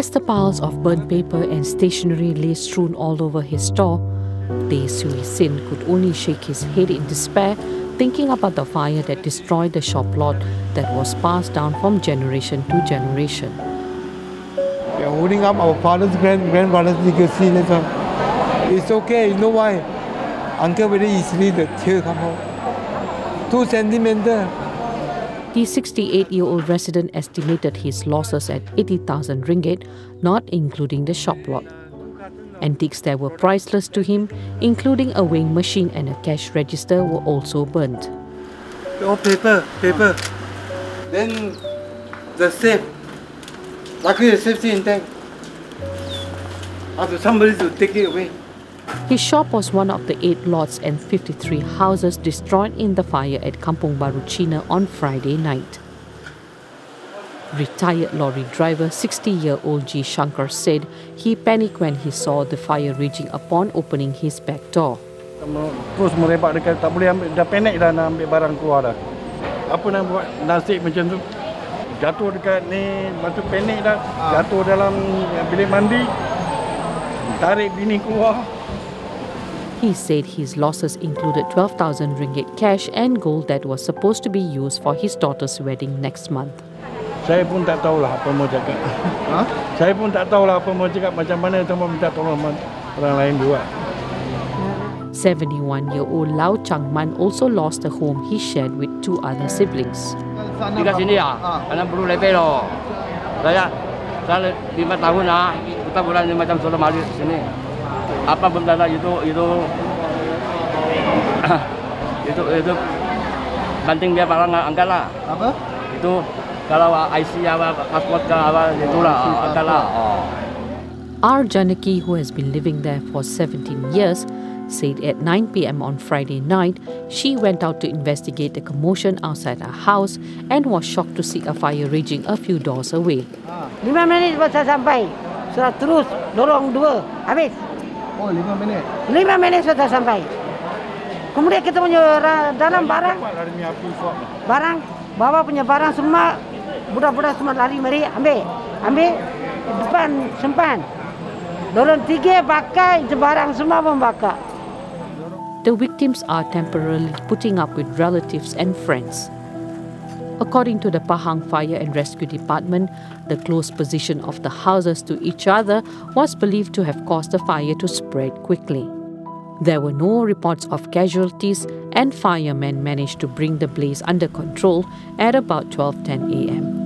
As the piles of burnt paper and stationery lay strewn all over his store, Teh Sui Sin could only shake his head in despair, thinking about the fire that destroyed the shop lot that was passed down from generation to generation. We are holding up our father's grand grandfather's legacy. It's okay. You know why? Uncle very easily the tear come out. Too sentimental. The 68 year old resident estimated his losses at 80,000 ringgit, not including the shop lot. Antiques that were priceless to him, including a weighing machine and a cash register, were also burnt. Oh, paper, paper. Then the safe. Luckily, the safe still intact. After somebody to take it away. His shop was one of the eight lots and 53 houses destroyed in the fire at Kampong Baru China on Friday night. Retired lorry driver 60-year-old G. Shankar said he panicked when he saw the fire raging upon opening his back door. Terus merebak dekat tak boleh ambil, dah panik dah nak ambil barang keluar dah. Apa nak buat nasib macam tu? Jatuh dekat ni, lepas tu panik dah. Jatuh dalam bilik mandi. Tarik bini keluar. He said his losses included 12,000 ringgit cash and gold that was supposed to be used for his daughter's wedding next month. Saya pun tak tahulah apa mau cakap. Ha? Saya pun tak tahulah apa mau cakap macam mana tu mau minta tolong orang lain juga. 71-year-old Lau Changman also lost a home he shared with two other siblings. Tinggal sini ah? ya, karena perlu lebih loh. Saya, saya lima tahun lah, kita bulan ini macam sudah malu sini. Apa benda itu, itu, itu, itu, banting dia barang angkat lah. Apa? Itu kalau IC apa, pasport ke apa, itulah angkat lah. R. Janaki, who has been living there for 17 years, said at 9 p.m. on Friday night, she went out to investigate the commotion outside her house and was shocked to see a fire raging a few doors away. Lima minit baru saya sampai. Sudah terus dorong dua. Habis. Oh, lima minit. Lima minit sudah sampai. Kemudian kita punya dalam barang, barang, bawa punya barang semua, budak-budak semua lari mari ambil. Ambil, depan simpan. Dorong tiga pakai, je barang semua pun bakar. The victims are temporarily putting up with relatives and friends. According to the Pahang Fire and Rescue Department, the close position of the houses to each other was believed to have caused the fire to spread quickly. There were no reports of casualties, and firemen managed to bring the blaze under control at about 12:10 a.m.